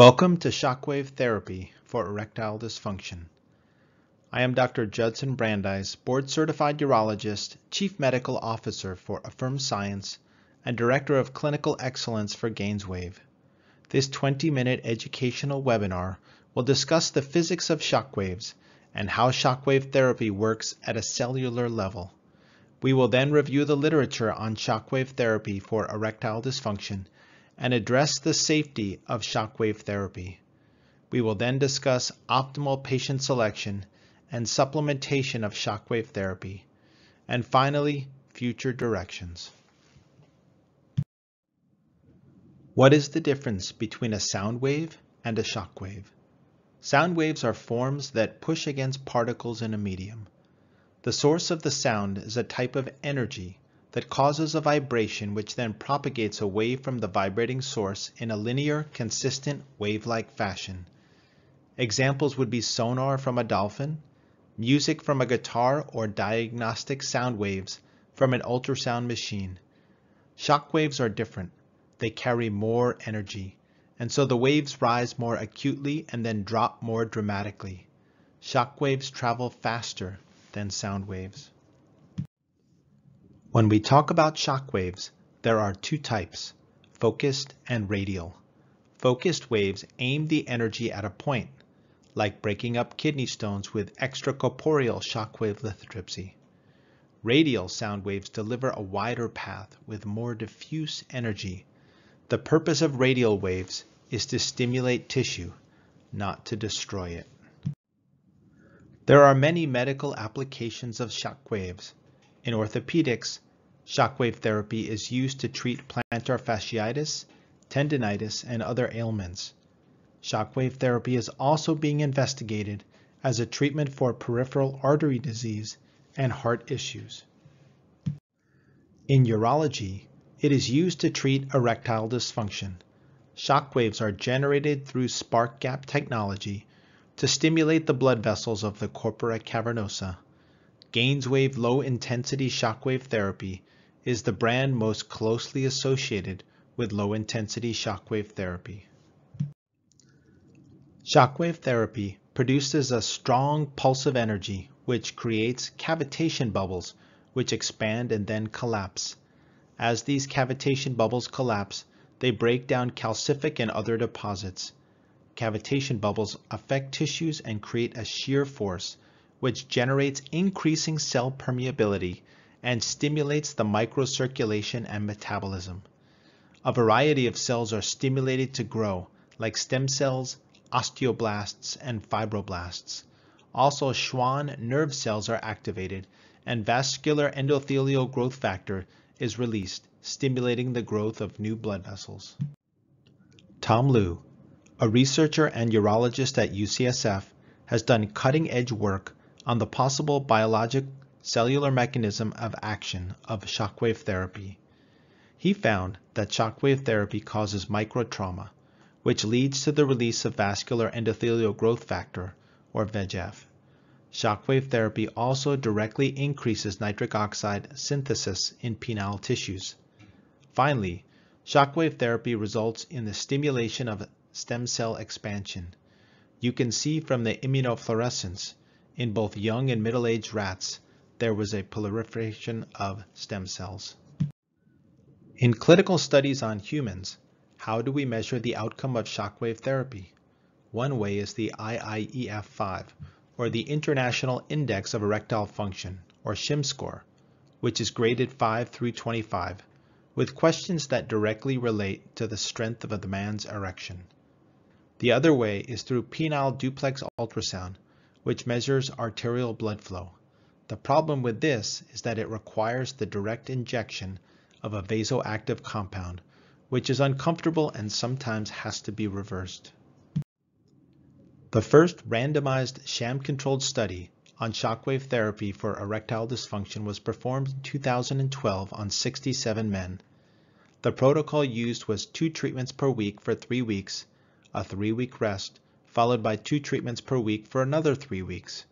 Welcome to Shockwave Therapy for Erectile Dysfunction. I am Dr. Judson Brandeis, Board Certified Urologist, Chief Medical Officer for Affirm Science, and Director of Clinical Excellence for Gainswave. This 20-minute educational webinar will discuss the physics of shockwaves and how shockwave therapy works at a cellular level. We will then review the literature on shockwave therapy for erectile dysfunction and address the safety of shockwave therapy. We will then discuss optimal patient selection and supplementation of shockwave therapy, and finally, future directions. What is the difference between a sound wave and a shock wave? Sound waves are forms that push against particles in a medium. The source of the sound is a type of energy that causes a vibration which then propagates away from the vibrating source in a linear, consistent, wave-like fashion. Examples would be sonar from a dolphin, music from a guitar, or diagnostic sound waves from an ultrasound machine. Shock waves are different. They carry more energy, and so the waves rise more acutely and then drop more dramatically. Shock waves travel faster than sound waves. When we talk about shock waves, there are two types, focused and radial. Focused waves aim the energy at a point, like breaking up kidney stones with extracorporeal shockwave lithotripsy. Radial sound waves deliver a wider path with more diffuse energy. The purpose of radial waves is to stimulate tissue, not to destroy it. There are many medical applications of shock waves. In orthopedics, shockwave therapy is used to treat plantar fasciitis, tendinitis, and other ailments. Shockwave therapy is also being investigated as a treatment for peripheral artery disease and heart issues. In urology, it is used to treat erectile dysfunction. Shockwaves are generated through spark gap technology to stimulate the blood vessels of the corpora cavernosa Gainswave Low Intensity Shockwave Therapy is the brand most closely associated with low intensity shockwave therapy. Shockwave therapy produces a strong pulse of energy which creates cavitation bubbles which expand and then collapse. As these cavitation bubbles collapse, they break down calcific and other deposits. Cavitation bubbles affect tissues and create a shear force which generates increasing cell permeability and stimulates the microcirculation and metabolism. A variety of cells are stimulated to grow, like stem cells, osteoblasts, and fibroblasts. Also, Schwann nerve cells are activated, and vascular endothelial growth factor is released, stimulating the growth of new blood vessels. Tom Lue, a researcher and urologist at UCSF, has done cutting-edge work on the possible biologic cellular mechanism of action of shockwave therapy. He found that shockwave therapy causes microtrauma, which leads to the release of vascular endothelial growth factor, or VEGF. Shockwave therapy also directly increases nitric oxide synthesis in penile tissues. Finally, shockwave therapy results in the stimulation of stem cell expansion. You can see from the immunofluorescence in both young and middle-aged rats, there was a proliferation of stem cells. In clinical studies on humans, how do we measure the outcome of shockwave therapy? One way is the IIEF-5, or the International Index of Erectile Function, or SHIM score, which is graded 5 through 25, with questions that directly relate to the strength of the man's erection. The other way is through penile duplex ultrasound, which measures arterial blood flow. The problem with this is that it requires the direct injection of a vasoactive compound, which is uncomfortable and sometimes has to be reversed. The first randomized sham-controlled study on shockwave therapy for erectile dysfunction was performed in 2012 on 67 men. The protocol used was two treatments per week for three weeks, a three-week rest, followed by two treatments per week for another three weeks.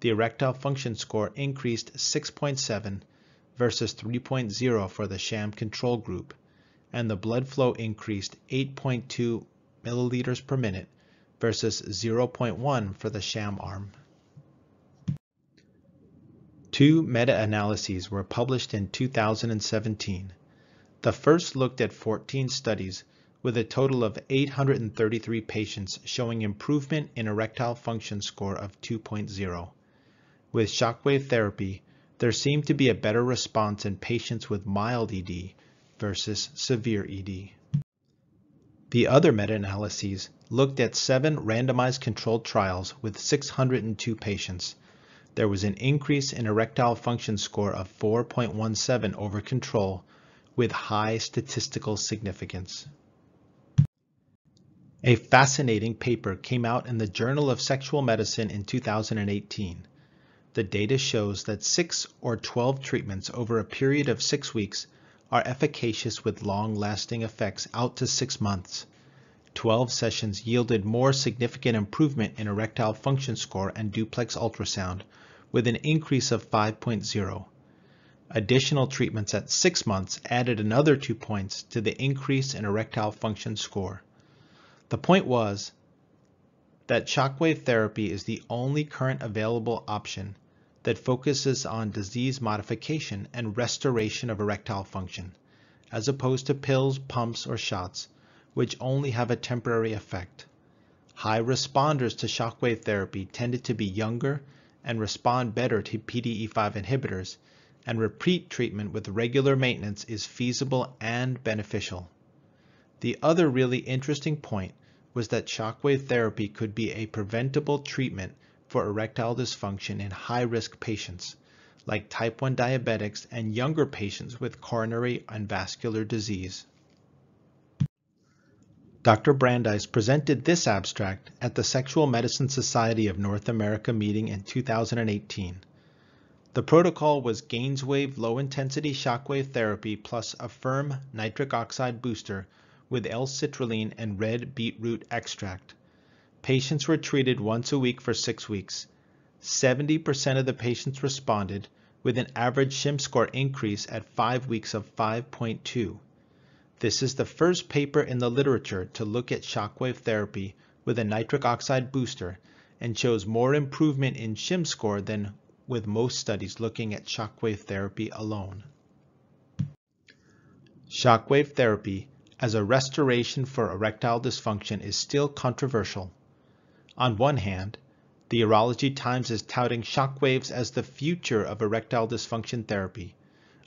The erectile function score increased 6.7 versus 3.0 for the sham control group, and the blood flow increased 8.2 milliliters per minute versus 0.1 for the sham arm. Two meta-analyses were published in 2017. The first looked at 14 studies with a total of 833 patients showing improvement in erectile function score of 2.0. With shockwave therapy, there seemed to be a better response in patients with mild ED versus severe ED. The other meta-analyses looked at seven randomized controlled trials with 602 patients. There was an increase in erectile function score of 4.17 over control with high statistical significance. A fascinating paper came out in the Journal of Sexual Medicine in 2018. The data shows that 6 or 12 treatments over a period of 6 weeks are efficacious with long-lasting effects out to 6 months. 12 sessions yielded more significant improvement in erectile function score and duplex ultrasound with an increase of 5.0. Additional treatments at 6 months added another 2 points to the increase in erectile function score. The point was that shockwave therapy is the only current available option that focuses on disease modification and restoration of erectile function, as opposed to pills, pumps, or shots, which only have a temporary effect. High responders to shockwave therapy tended to be younger and respond better to PDE5 inhibitors, and repeat treatment with regular maintenance is feasible and beneficial. The other really interesting point was that shockwave therapy could be a preventable treatment for erectile dysfunction in high-risk patients, like type 1 diabetics and younger patients with coronary and vascular disease. Dr. Brandeis presented this abstract at the Sexual Medicine Society of North America meeting in 2018. The protocol was Gainswave low-intensity shockwave therapy plus Affirm nitric oxide booster with L-citrulline and red beetroot extract. Patients were treated once a week for six weeks. 70% of the patients responded, with an average SHIM score increase at five weeks of 5.2. This is the first paper in the literature to look at shockwave therapy with a nitric oxide booster and shows more improvement in SHIM score than with most studies looking at shockwave therapy alone. Shockwave therapy as a restoration for erectile dysfunction is still controversial. On one hand, the Urology Times is touting shockwaves as the future of erectile dysfunction therapy.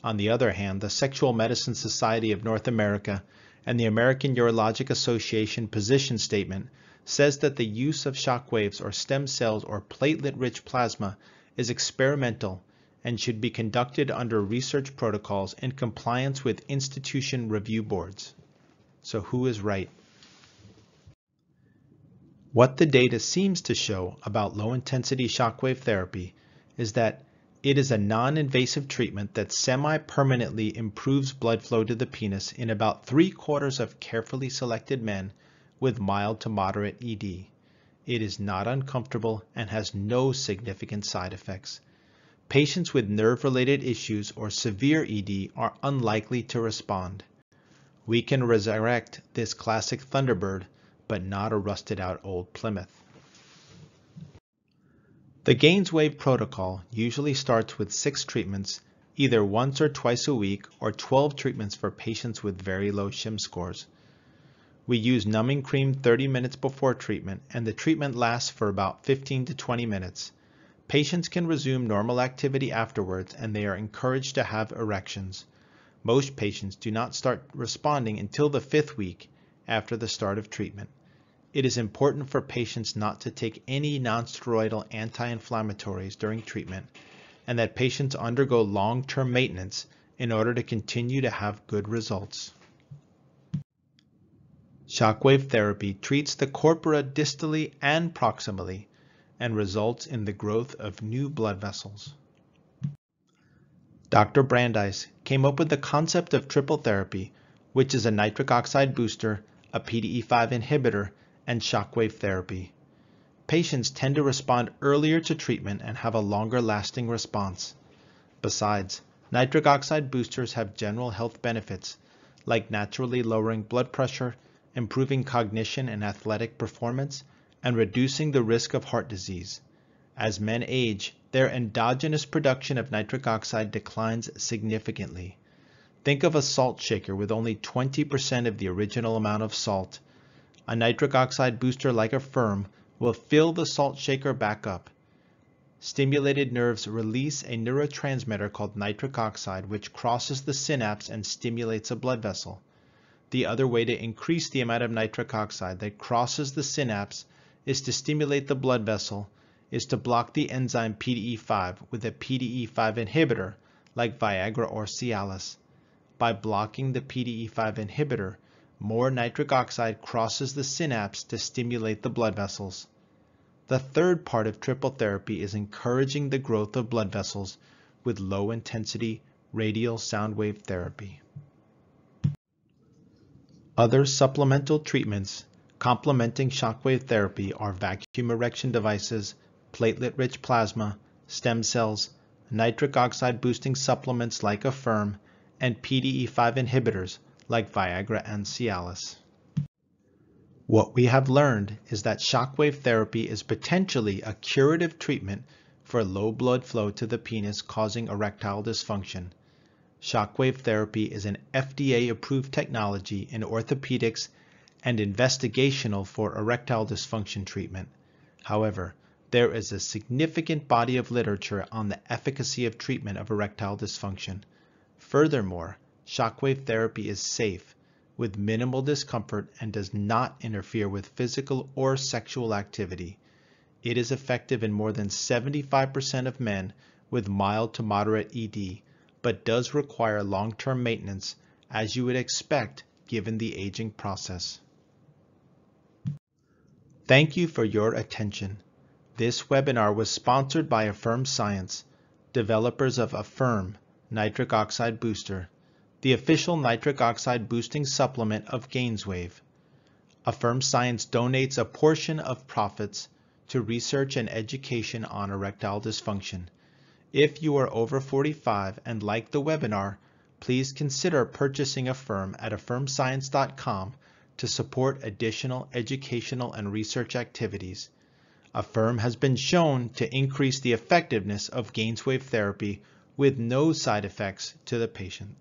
On the other hand, the Sexual Medicine Society of North America and the American Urologic Association position statement says that the use of shockwaves or stem cells or platelet-rich plasma is experimental and should be conducted under research protocols in compliance with institution review boards. So who is right? What the data seems to show about low-intensity shockwave therapy is that it is a non-invasive treatment that semi-permanently improves blood flow to the penis in about three quarters of carefully selected men with mild to moderate ED. It is not uncomfortable and has no significant side effects. Patients with nerve-related issues or severe ED are unlikely to respond. We can resurrect this classic Thunderbird, but not a rusted out old Plymouth. The Gainswave protocol usually starts with six treatments, either once or twice a week, or 12 treatments for patients with very low SHIM scores. We use numbing cream 30 minutes before treatment, and the treatment lasts for about 15 to 20 minutes. Patients can resume normal activity afterwards, and they are encouraged to have erections. Most patients do not start responding until the fifth week after the start of treatment. It is important for patients not to take any nonsteroidal anti-inflammatories during treatment and that patients undergo long-term maintenance in order to continue to have good results. Shockwave therapy treats the corpora distally and proximally and results in the growth of new blood vessels. Dr. Brandeis came up with the concept of triple therapy, which is a nitric oxide booster, a PDE5 inhibitor, and shockwave therapy. Patients tend to respond earlier to treatment and have a longer lasting response. Besides, nitric oxide boosters have general health benefits, like naturally lowering blood pressure improving cognition and athletic performance, and reducing the risk of heart disease. As men age, their endogenous production of nitric oxide declines significantly. Think of a salt shaker with only 20% of the original amount of salt. A nitric oxide booster like Affirm will fill the salt shaker back up. Stimulated nerves release a neurotransmitter called nitric oxide which crosses the synapse and stimulates a blood vessel. The other way to increase the amount of nitric oxide that crosses the synapse is to stimulate the blood vessel, is to block the enzyme PDE5 with a PDE5 inhibitor like Viagra or Cialis. By blocking the PDE5 inhibitor, more nitric oxide crosses the synapse to stimulate the blood vessels. The third part of triple therapy is encouraging the growth of blood vessels with low intensity radial sound wave therapy. Other supplemental treatments complementing shockwave therapy are vacuum erection devices, platelet-rich plasma, stem cells, nitric oxide boosting supplements like Affirm, and PDE5 inhibitors like Viagra and Cialis. What we have learned is that shockwave therapy is potentially a curative treatment for low blood flow to the penis causing erectile dysfunction. Shockwave therapy is an FDA-approved technology in orthopedics and investigational for erectile dysfunction treatment. However, there is a significant body of literature on the efficacy of treatment of erectile dysfunction. Furthermore, shockwave therapy is safe, with minimal discomfort and does not interfere with physical or sexual activity. It is effective in more than 75% of men with mild to moderate ED, but does require long-term maintenance as you would expect given the aging process. Thank you for your attention. This webinar was sponsored by Affirm Science, developers of Affirm Nitric Oxide Booster the official nitric oxide boosting supplement of Gainswave. Affirm Science donates a portion of profits to research and education on erectile dysfunction. If you are over 45 and like the webinar, please consider purchasing Affirm at affirmscience.com to support additional educational and research activities. Affirm has been shown to increase the effectiveness of Gainswave therapy with no side effects to the patient.